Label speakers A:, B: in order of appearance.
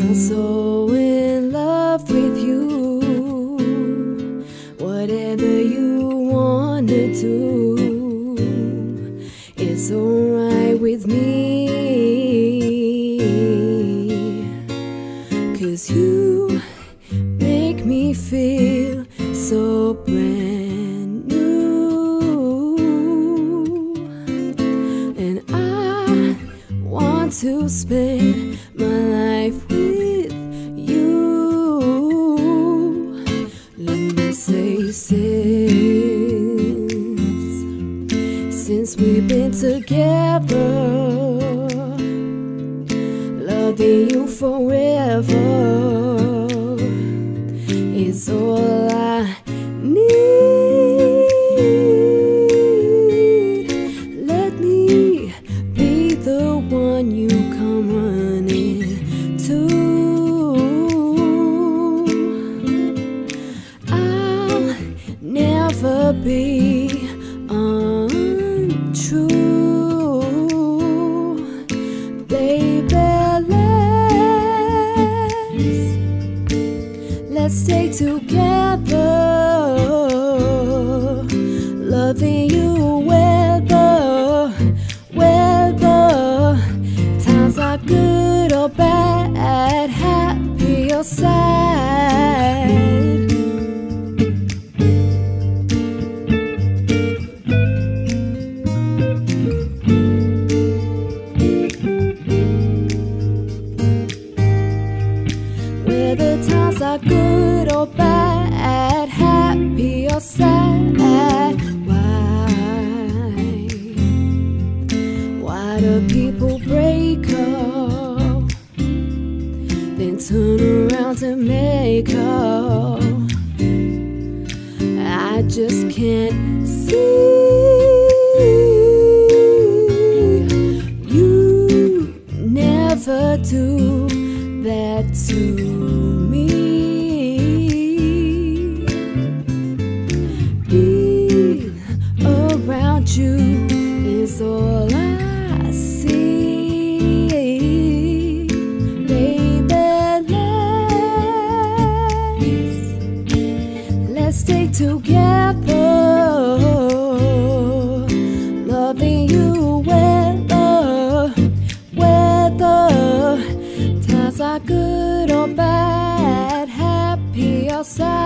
A: I'm so in love with you. Whatever you wanna do, it's alright with me. Cause you make me feel so brand want to spend my life with you. Let me say since since we've been together, loving you forever is all I need. Never be untrue, baby. Let's let's stay together, loving you whether whether times are good or bad, happy or sad. Are good or bad, happy or sad. Why? Why do people break up, then turn around to make up? I just can't see. want you is all I see. Baby, let's, let's stay together. Loving you whether, whether, times are good or bad, happy or sad.